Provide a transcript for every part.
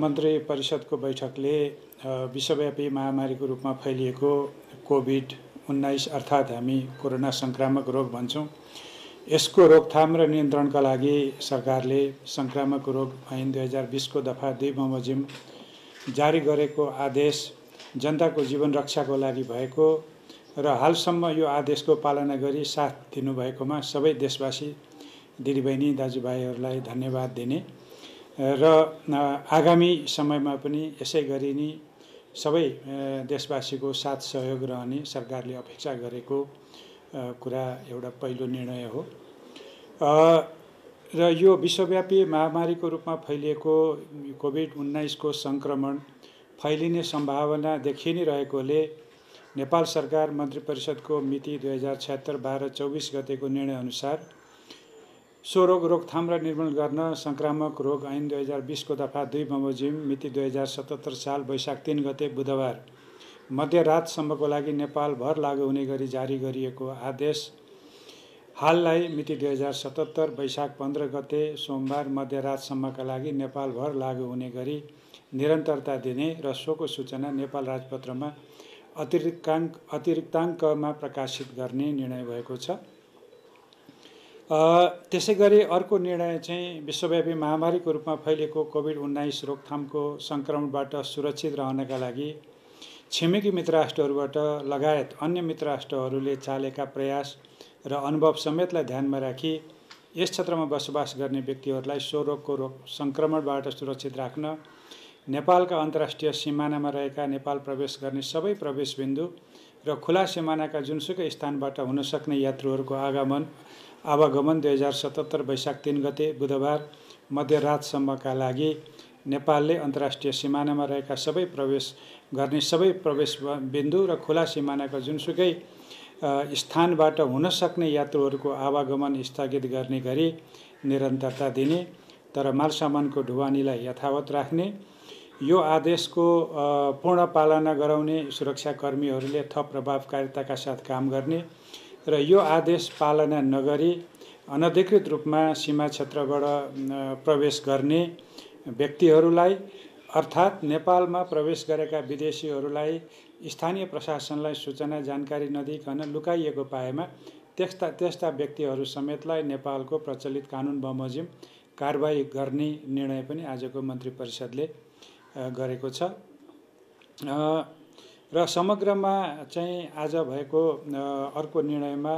मन्त्री परिषदको बैठकले विश्वव्यापी महामारीको रूपमा फैलिएको कोभिड उन्नाइस अर्थात् हामी कोरोना सङ्क्रामक रोग भन्छौँ। यसको रोकथाम र नियन्त्रणका लागि सरकारले सङ्क्रामक रोग ऐन दुई हजार बिसको दफा दुई बमोजिम जारी गरेको आदेश जनताको जीवन रक्षाको लागि भएको र हालसम्म यो आदेशको पालना गरी साथ दिनुभएकोमा सबै देशवासी दिदीबहिनी दाजुभाइहरूलाई धन्यवाद दिने र आगामी समयमा पनि यसै गरी नै सबै देशवासीको साथ सहयोग रहने सरकारले अपेक्षा गरेको कुरा एउटा पहिलो निर्णय हो। र यो विश्वव्यापी महामारीको रूपमा फैलिएको कोभिड उन्नाइसको सङ्क्रमण फैलिने सम्भावना देखि नै रहेकोले नेपाल सरकार मन्त्री परिषदको मिति दुई हजार छत्तर बाह्र चौबिस गतेको निर्णयअनुसार सो रोग रोकथाम र निर्मूलन गर्न सङ्क्रामक रोग ऐन दुई हजार बिसको दफा दुई बमोजिम मिति दुई हजार सतहत्तर साल वैशाख तिन गते बुधबार। मध्यरातसम्मको लागि नेपालभर लागू हुने गरी जारी गरिएको आदेश। हाललाई मिति दुई हजार सतहत्तर वैशाख पन्ध्र गते सोमबार मध्यरातसम्मका लागि नेपालभर लागू हुने गरी निरन्तरता दिने र सोको सूचना नेपाल राजपत्रमा अतिरिक्ताङ्क अतिरिक्ताङ्कमा प्रकाशित गर्ने निर्णय भएको छ। त्यसै गरी अर्को निर्णय चाहिँ विश्वव्यापी महामारीको रूपमा फैलिएको कोभिड उन्नाइस रोकथामको सङ्क्रमणबाट सुरक्षित रहनका लागि छिमेकी मित्र राष्ट्रहरूबाट लगायत अन्य मित्र राष्ट्रहरूले चालेका प्रयास र अनुभव समेतलाई ध्यानमा राखी यस क्षेत्रमा बसोबास गर्ने व्यक्तिहरूलाई सो रोगको रोग सङ्क्रमणबाट सुरक्षित राख्न नेपालका अन्तर्राष्ट्रिय सिमानामा रहेका नेपाल प्रवेश गर्ने सबै प्रवेश बिन्दु र खुला सिमानाका जुनसुकै स्थानबाट हुन सक्ने यात्रुहरूको आगमन आवागमन दुई हजार सतहत्तर वैशाख तिन गते बुधबार मध्यरातसम्मका लागि नेपालले अन्तर्राष्ट्रिय सिमानामा रहेका सबै प्रवेश गर्ने सबै प्रवेश बिन्दु र खुला सिमानाका जुनसुकै स्थानबाट हुन सक्ने यात्रुहरूको आवागमन स्थगित गर्ने गरी निरन्तरता दिने तर माल सामानको ढुवानीलाई यथावत राख्ने यो आदेशको पूर्ण पालना गराउने सुरक्षाकर्मीहरूले थप प्रभावकारिताका साथ काम गर्ने र यो आदेश पालना नगरी अनधिकृत रूपमा सीमा क्षेत्रबाट प्रवेश गर्ने व्यक्तिहरूलाई अर्थात् नेपालमा प्रवेश गरेका विदेशीहरूलाई स्थानीय प्रशासनलाई सूचना जानकारी नदिइकन लुकाइएको पाएमा त्यस्ता त्यस्ता व्यक्तिहरू समेतलाई नेपालको प्रचलित कानुन बमोजिम कारवाही गर्ने निर्णय पनि आजको मन्त्री परिषदले गरेको छ। र समग्रमा चाहिँ आज भएको अर्को निर्णयमा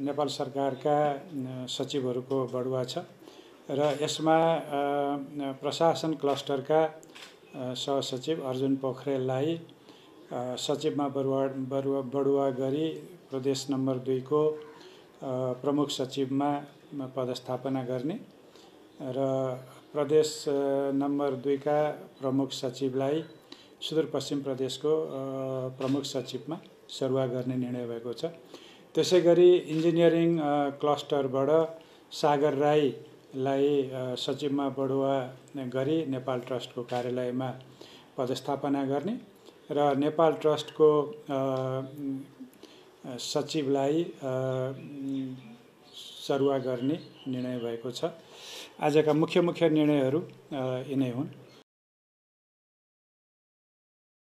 नेपाल सरकारका सचिवहरूको बढुवा छ। र यसमा प्रशासन क्लस्टरका सहसचिव अर्जुन पोखरेललाई सचिवमा बरुवा बरुवा बढुवा गरी प्रदेश नम्बर दुईको प्रमुख सचिवमा पदस्थापना गर्ने। र प्रदेश नम्बर दुईका प्रमुख सचिवलाई सुदूरपश्चिम प्रदेशको प्रमुख सचिवमा सरुवा गर्ने निर्णय भएको छ। त्यसै गरी इन्जिनियरिङ क्लस्टरबाट सागर राईलाई सचिवमा बढुवा गरी नेपाल ट्रस्टको कार्यालयमा पदस्थापना गर्ने र नेपाल ट्रस्टको सचिवलाई सरुवा गर्ने निर्णय भएको छ। आजका मुख्य मुख्य निर्णयहरू यिनै हुन्।